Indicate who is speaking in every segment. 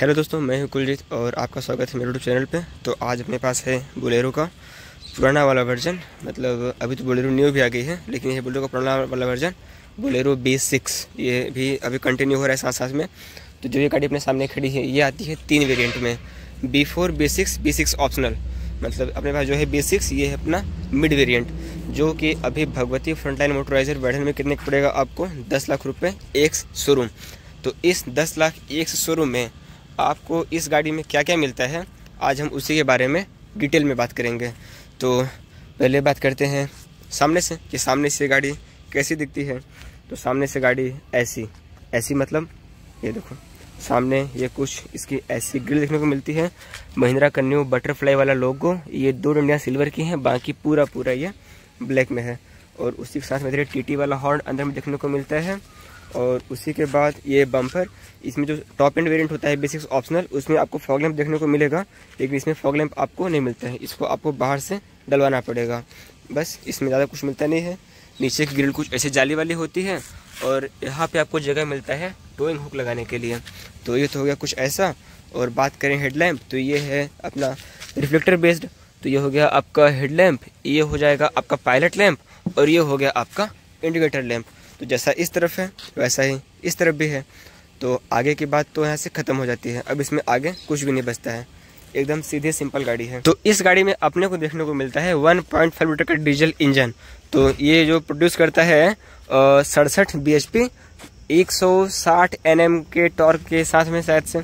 Speaker 1: Hello दोस्तों, मैं हूँ कुलजीत और आपका स्वागत है मेरे यूट्यूब चैनल पे। तो आज अपने पास है बोलेरो का पुराना वाला वर्जन मतलब अभी तो बोलेरो न्यू भी आ गई है, लेकिन ये बोलेरो का पुराना वाला वर्जन बोलेरो बी सिक्स ये भी अभी कंटिन्यू हो रहा है साथ साथ में। तो जो ये गाड़ी अपने सामने खड़ी है, ये आती है तीन वेरियंट में B four B six B six optional मतलब अपने पास जो है बी सिक्स ये है अपना मिड वेरियंट जो कि अभी भगवती फ्रंटलाइन मोटराइजर बैठन में कितने पड़ेगा आपको? दस लाख रुपये एक शोरूम तो इस दस लाख एक शोरूम में आपको इस गाड़ी में क्या क्या मिलता है, आज हम उसी के बारे में डिटेल में बात करेंगे। तो पहले बात करते हैं सामने से, कि सामने से गाड़ी कैसी दिखती है। तो सामने से गाड़ी ऐसी ऐसी मतलब ये देखो, सामने ये कुछ इसकी ऐसी ग्रिल देखने को मिलती है। महिंद्रा कन्यू बटरफ्लाई वाला लोगो, ये दो डंडियाँ सिल्वर की हैं, बाकी पूरा पूरा ये ब्लैक में है। और उसी के साथ में टी वाला हॉर्न अंदर में देखने को मिलता है। और उसी के बाद ये बम्पर इसमें जो टॉप एंड वेरिएंट होता है बेसिक्स ऑप्शनल उसमें आपको फॉग लैंप देखने को मिलेगा, लेकिन इसमें फॉग लैंप आपको नहीं मिलता है। इसको आपको बाहर से डलवाना पड़ेगा। बस, इसमें ज़्यादा कुछ मिलता नहीं है। नीचे की ग्रिल कुछ ऐसे जाली वाली होती है और यहाँ पे आपको जगह मिलता है टोइंग हुक लगाने के लिए। तो ये तो हो गया कुछ ऐसा। और बात करें हेडलैम्प तो ये है अपना रिफ्लेक्टर बेस्ड तो ये हो गया आपका हेडलैम्प ये हो जाएगा आपका पायलट लैम्प और ये हो गया आपका इंडिकेटर लैम्प तो जैसा इस तरफ़ है, वैसा ही इस तरफ़ भी है। तो आगे की बात तो यहाँ से ख़त्म हो जाती है। अब इसमें आगे कुछ भी नहीं बचता है। एकदम सीधे सिंपल गाड़ी है। तो इस गाड़ी में अपने को देखने को मिलता है 1.5 लीटर का डीजल इंजन। तो ये जो प्रोड्यूस करता है सड़सठ बी एच पी एक के टॉर्क के साथ में शायद से।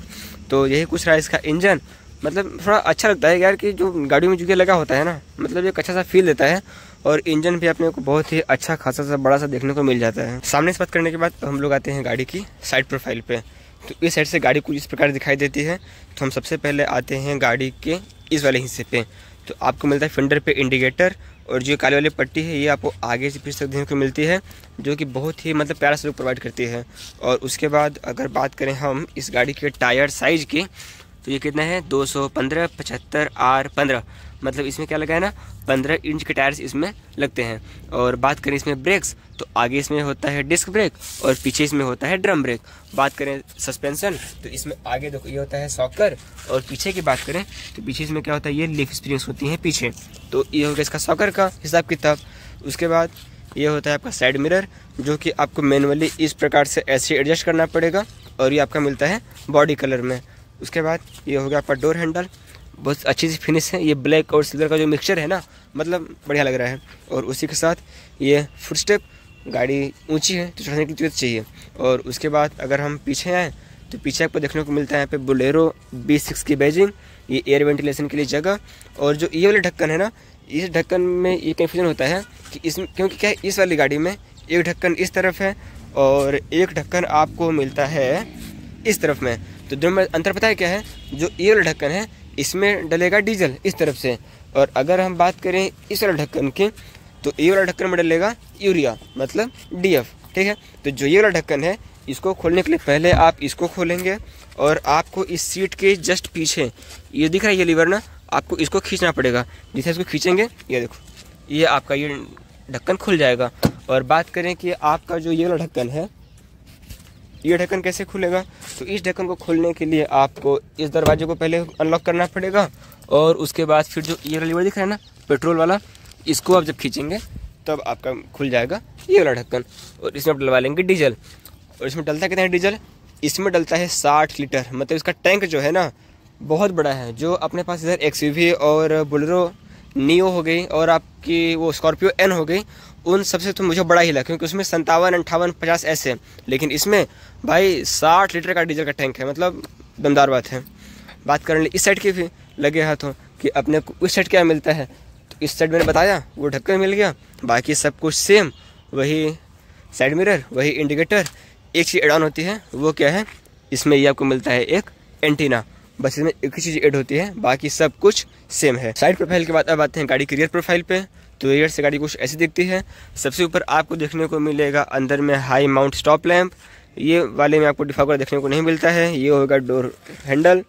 Speaker 1: तो यही कुछ रहा इसका इंजन। मतलब थोड़ा अच्छा लगता है यार कि जो गाड़ी में जो लगा होता है ना मतलब एक अच्छा सा फील देता है। और इंजन भी अपने को बहुत ही अच्छा खासा सा बड़ा सा देखने को मिल जाता है। सामने से बात करने के बाद हम लोग आते हैं गाड़ी की साइड प्रोफ़ाइल पे। तो इस साइड से गाड़ी कुछ इस प्रकार दिखाई देती है। तो हम सबसे पहले आते हैं गाड़ी के इस वाले हिस्से पे। तो आपको मिलता है फिंडर पे इंडिकेटर और जो काले वाली पट्टी है, ये आपको आगे से पीछे तक देखने को मिलती है, जो कि बहुत ही मतलब प्यारा सा प्रोवाइड करती है। और उसके बाद अगर बात करें हम इस गाड़ी के टायर साइज़ की तो ये कितना है? दो सौ पंद्रह, पचहत्तर, आर पंद्रह। मतलब इसमें क्या लगा है ना? पंद्रह इंच के टायर्स इसमें लगते हैं। और बात करें इसमें ब्रेक्स तो आगे इसमें होता है डिस्क ब्रेक और पीछे इसमें होता है ड्रम ब्रेक। बात करें सस्पेंशन तो इसमें आगे देखो, ये होता है सॉकर और पीछे की बात करें तो पीछे इसमें क्या होता है, ये लिफ स्प्रिंग्स होती हैं पीछे। तो ये हो गया इसका सॉकर का हिसाब किताब। उसके बाद ये होता है आपका साइड मिरर, जो कि आपको मैनुअली इस प्रकार से ऐसे एडजस्ट करना पड़ेगा और ये आपका मिलता है बॉडी कलर में। उसके बाद ये हो गया आपका डोर हैंडल बहुत अच्छी सी फिनिश है। ये ब्लैक और सिल्वर का जो मिक्सचर है ना मतलब बढ़िया लग रहा है। और उसी के साथ ये फुट स्टेप गाड़ी ऊँची है तो चढ़ने की ज़रूरत चाहिए। और उसके बाद अगर हम पीछे आएँ तो पीछे आपको देखने को मिलता है यहाँ पे बुलेरो बी सिक्स की बैजिंग ये एयर वेंटिलेशन के लिए जगह। और जो ये वाले ढक्कन है ना, इस ढक्कन में ये कन्फ्यूज़न होता है कि इस, क्योंकि क्या है, इस वाली गाड़ी में एक ढक्कन इस तरफ़ है और एक ढक्कन आपको मिलता है इस तरफ़ में। तो दोनों में, अंतर पता है क्या है? जो ये वाला ढक्कन है इसमें डलेगा डीजल इस तरफ़ से। और अगर हम बात करें इस वाला ढक्कन की तो ये वाला ढक्कन में डलेगा यूरिया मतलब डीएफ, ठीक है? तो जो ये वाला ढक्कन है, इसको खोलने के लिए पहले आप इसको खोलेंगे और आपको इस सीट के जस्ट पीछे, ये दिख रहा है ये लीवर ना, आपको इसको खींचना पड़ेगा। जिसे इसको खींचेंगे, ये देखो, ये आपका ये ढक्कन खुल जाएगा। और बात करें कि आपका जो ये वाला ढक्कन है ये ढक्कन कैसे खुलेगा? तो इस ढक्कन को खोलने के लिए आपको इस दरवाजे को पहले अनलॉक करना पड़ेगा और उसके बाद फिर जो ये वाला दिख रहा है ना पेट्रोल वाला, इसको आप जब खींचेंगे, तब आपका खुल जाएगा ये वाला ढक्कन। और इसमें आप डलवा लेंगे डीजल। और इसमें डलता कितना है डीजल? इसमें डलता है साठ लीटर। मतलब इसका टैंक जो है ना, बहुत बड़ा है। जो अपने पास इधर एक्स और बुलरो नियो हो गई और आपकी वो स्कॉर्पियो एन हो गई उन सबसे तो मुझे बड़ा ही लगा, क्योंकि उसमें संतावन अंठावन, पचास ऐसे। लेकिन इसमें भाई साठ लीटर का डीजल का टैंक है मतलब दमदार बात है। बात करने इस साइड की भी लगे हाथों कि अपने को उस साइड क्या मिलता है। तो इस साइड मैंने बताया, वो ढक्कन मिल गया, बाकी सब कुछ सेम वही साइड मिरर वही इंडिकेटर एक चीज़ एड ऑन होती है, वो क्या है? इसमें ये आपको मिलता है एक एंटीना बस इसमें एक ही चीज़ एड होती है, बाकी सब कुछ सेम है। साइड प्रोफ़ाइल के बाद अब आते हैं, गाड़ी की रियर प्रोफ़ाइल पे। तो रियर से गाड़ी कुछ ऐसी दिखती है। सबसे ऊपर आपको देखने को मिलेगा, अंदर में हाई माउंट स्टॉप लैम्प ये वाले में आपको डिफागर देखने को नहीं मिलता है। ये होगा डोर हैंडल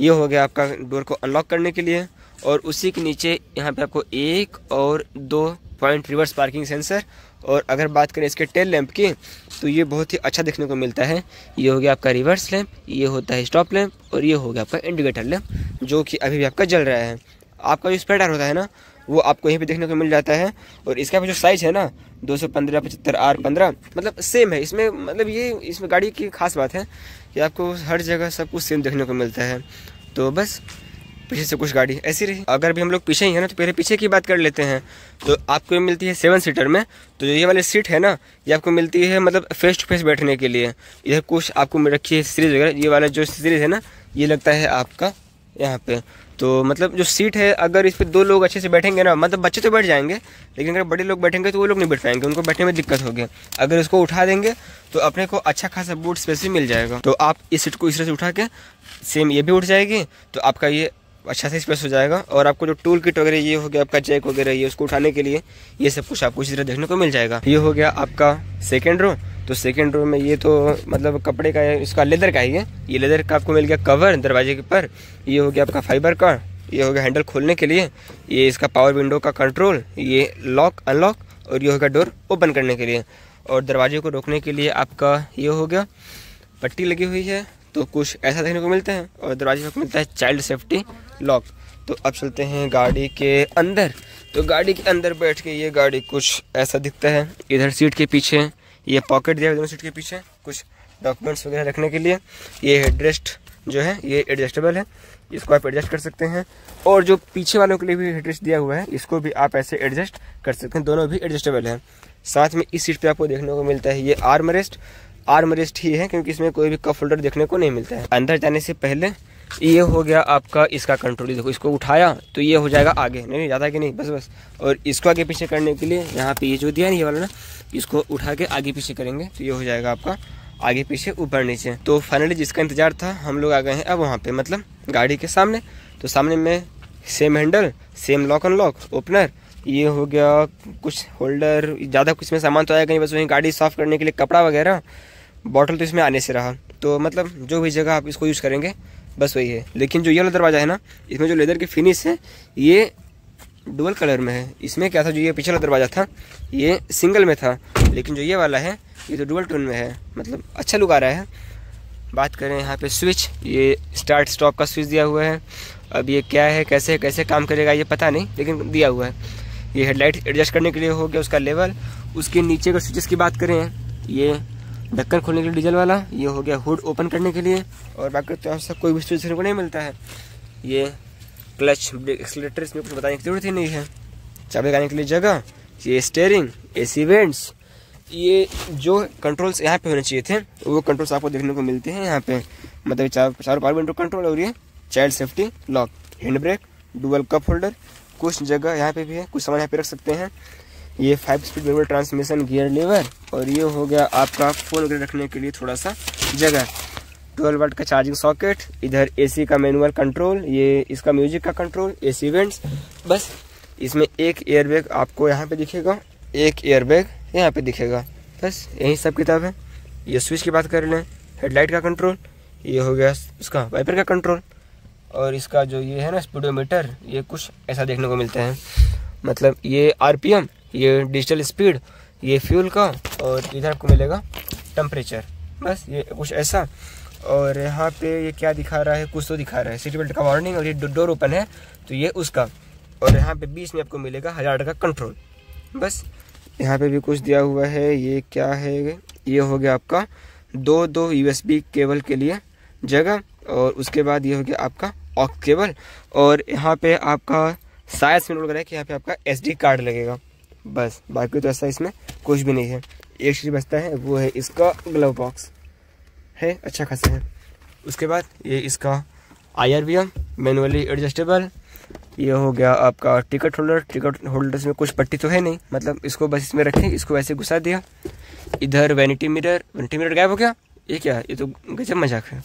Speaker 1: ये हो गया आपका डोर को अनलॉक करने के लिए। और उसी के नीचे यहाँ पे आपको एक और दो पॉइंट रिवर्स पार्किंग सेंसर और अगर बात करें इसके टेल लैंप की तो ये बहुत ही अच्छा देखने को मिलता है। ये हो गया आपका रिवर्स लैंप ये होता है स्टॉप लैंप और ये हो गया आपका इंडिकेटर लैंप जो कि अभी भी आपका जल रहा है। आपका जो स्पेडर होता है ना वो आपको यहीं पे देखने को मिल जाता है। और इसका भी जो साइज़ है ना, दो सौ पंद्रह, पचहत्तर, आर पंद्रह मतलब सेम है। इसमें मतलब ये, इसमें गाड़ी की खास बात है कि आपको हर जगह सब कुछ सेम देखने को मिलता है। तो बस, पीछे से कुछ गाड़ी ऐसी रही। अगर भी हम लोग पीछे ही है ना तो पहले पीछे की बात कर लेते हैं। तो आपको मिलती है सेवन सीटर में। तो ये वाली सीट है ना, ये आपको मिलती है मतलब फेस टू फेस बैठने के लिए। इधर कुछ आपको रखी है सीरीज़ वगैरह। ये वाला जो सीरीज़ है ना, ये लगता है आपका यहाँ पे। तो मतलब जो सीट है, अगर इस पर दो लोग अच्छे से बैठेंगे ना मतलब बच्चे तो बैठ जाएँगे, लेकिन अगर बड़े लोग बैठेंगे तो वो लोग नहीं बैठ पाएँगे, उनको बैठने में दिक्कत होगी। अगर इसको उठा देंगे तो अपने को अच्छा खासा बूट स्पेस भी मिल जाएगा। तो आप इस सीट को इस तरह से उठा के सेम ये भी उठ जाएगी तो आपका ये अच्छा से स्पेस हो जाएगा। और आपको जो टूल किट वगैरह ये हो गया, आपका जैक वगैरह ये, उसको उठाने के लिए ये सब कुछ आपको इसी तरह देखने को मिल जाएगा। ये हो गया आपका सेकेंड रो तो सेकेंड रो में ये तो मतलब कपड़े का है, इसका लेदर का ही है। ये लेदर का आपको मिल गया कवर दरवाजे के ऊपर ये हो गया आपका फाइबर का। ये हो गया हैंडल खोलने के लिए। ये इसका पावर विंडो का कंट्रोल ये लॉक अनलॉक और ये हो गया डोर ओपन करने के लिए। और दरवाजे को रोकने के लिए आपका ये हो गया पट्टी लगी हुई है। तो कुछ ऐसा देखने को मिलता है और दरवाजे को मिलता है चाइल्ड सेफ्टी लॉक तो अब चलते हैं गाड़ी के अंदर। तो गाड़ी के अंदर बैठ के ये गाड़ी कुछ ऐसा दिखता है। इधर सीट के पीछे ये पॉकेट दिया दोनों सीट के पीछे, कुछ डॉक्यूमेंट्स वगैरह रखने के लिए। ये हेडरेस्ट जो है, ये एडजस्टेबल है। इसको आप एडजस्ट कर सकते हैं। और जो पीछे वालों के लिए भी हेडरेस्ट दिया हुआ है, इसको भी आप ऐसे एडजस्ट कर सकते हैं। दोनों भी एडजस्टेबल है। साथ में इस सीट पे आपको देखने को मिलता है ये आर्म रेस्ट आर्म रेस्ट ही है, क्योंकि इसमें कोई भी कप होल्डर देखने को नहीं मिलता है। अंदर जाने से पहले ये हो गया आपका इसका कंट्रोल देखो, इसको उठाया तो ये हो जाएगा आगे। नहीं नहीं ज़्यादा कि नहीं? बस बस। और इसको आगे पीछे करने के लिए यहाँ पे ये जो दिया ना ये वाला ना, इसको उठा के आगे पीछे करेंगे। तो ये हो जाएगा आपका आगे पीछे, ऊपर नीचे। तो फाइनली जिसका इंतज़ार था, हम लोग आ गए हैं अब वहाँ पर मतलब गाड़ी के सामने। तो सामने में same handle same lock unlock opener ये हो गया कुछ होल्डर ज़्यादा कुछ में सामान तो आएगा नहीं, बस वहीं गाड़ी साफ़ करने के लिए कपड़ा वगैरह। बॉटल तो इसमें आने से रहा। तो मतलब जो भी जगह आप इसको यूज़ करेंगे बस वही है। लेकिन जो ये वाला दरवाज़ा है ना, इसमें जो लेदर की फिनिश है, ये डुअल कलर में है। इसमें क्या था, जो ये पिछला दरवाज़ा था, ये सिंगल में था। लेकिन जो ये वाला है, ये तो डुअल टोन में है। मतलब अच्छा लुक आ रहा है। बात करें यहाँ पे स्विच ये स्टार्ट स्टॉप का स्विच दिया हुआ है। अब ये क्या है, कैसे कैसे काम करेगा, ये पता नहीं, लेकिन दिया हुआ है। ये हेडलाइट एडजस्ट करने के लिए हो गया उसका लेवल उसके नीचे का स्विचेस की बात करें, ये ढक्कन खोलने के लिए डीजल वाला, ये हो गया हुड ओपन करने के लिए, और बाकी तो ऐसा कोई भी स्विच को नहीं मिलता है। ये क्लच एक्सलेटर, इसमें कुछ बताने की ज़रूरत ही नहीं है। चाबी लगाने के लिए जगह, ये स्टेयरिंग एसी वेंट्स ये जो कंट्रोल्स यहाँ पे होने चाहिए थे, वो कंट्रोल्स आपको देखने को मिलते हैं यहाँ पे। मतलब चार चार पावर विंडो कंट्रोल और ये child safety lock hand brake dual cup holder कुछ जगह यहाँ पे भी है, कुछ सामान यहाँ पे रख सकते हैं। ये five speed manual transmission gear lever और ये हो गया आपका फ़ोन वगैरह रखने के लिए थोड़ा सा जगह। ट्वेल्व वाट का चार्जिंग सॉकेट इधर एसी का मैनुअल कंट्रोल ये इसका म्यूज़िक का कंट्रोल एसी वेंट्स बस। इसमें एक एयरबैग आपको यहाँ पे दिखेगा, एक एयरबैग यहाँ पे दिखेगा, बस। यही सब किताब है। ये स्विच की बात कर लें हेडलाइट का कंट्रोल ये हो गया इसका वाइपर का कंट्रोल और इसका जो ये है ना स्पीडोमीटर ये कुछ ऐसा देखने को मिलता है। मतलब ये आरपीएम ये डिजिटल स्पीड, ये फ्यूल का और इधर आपको मिलेगा टेम्परेचर बस, ये कुछ ऐसा। और यहाँ पे ये क्या दिखा रहा है? कुछ तो दिखा रहा है। सीट बेल्ट का वार्निंग और ये डोर ओपन है तो ये उसका। और यहाँ पे बीच में आपको मिलेगा हज़ार का कंट्रोल बस, यहाँ पे भी कुछ दिया हुआ है। ये क्या है? ये हो गया आपका दो दो यूएसबी केबल के लिए जगह और उसके बाद ये हो गया आपका ऑक केबल। और यहाँ पे आपका शायद से है कि यहाँ पे आपका एसडी कार्ड लगेगा। बस बाकी तो ऐसा इसमें कुछ भी नहीं है। एक चीज़ बचता है, वो है इसका ग्लव बॉक्स है अच्छा खासा है। उसके बाद ये इसका I R V M manually adjustable ये हो गया आपका टिकट होल्डर टिकट होल्डर में कुछ पट्टी तो है नहीं मतलब इसको बस इसमें रखें, इसको वैसे घुसा दिया। इधर वैनिटी मिरर वैनिटी मिरर गायब हो गया? ये क्या? ये तो गजब मज़ाक है।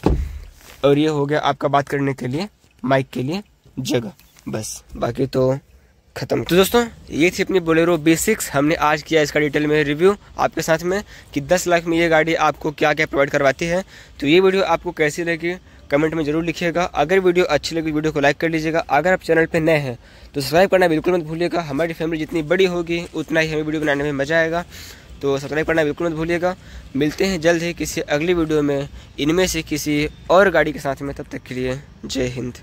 Speaker 1: और ये हो गया आपका बात करने के लिए माइक के लिए जगह। बस, बाकी तो खत्म। तो दोस्तों, ये थी अपनी बोलेरो बेसिक्स। हमने आज किया इसका डिटेल में रिव्यू। आपके साथ में कि 10 लाख में ये गाड़ी आपको क्या क्या प्रोवाइड करवाती है। तो ये वीडियो आपको कैसी लगी, कमेंट में ज़रूर लिखिएगा। अगर वीडियो अच्छी लगी, वीडियो को लाइक कर लीजिएगा। अगर आप चैनल पर नए हैं तो सब्सक्राइब करना बिल्कुल मत भूलिएगा। हमारी फैमिली जितनी बड़ी होगी, उतना ही हमें वीडियो बनाने में मज़ा आएगा। तो सब्सक्राइब करना बिल्कुल मत भूलिएगा। मिलते हैं जल्द ही किसी अगली वीडियो में। इनमें से किसी और गाड़ी के साथ में। तब तक के लिए जय हिंद,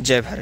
Speaker 1: जय भारत।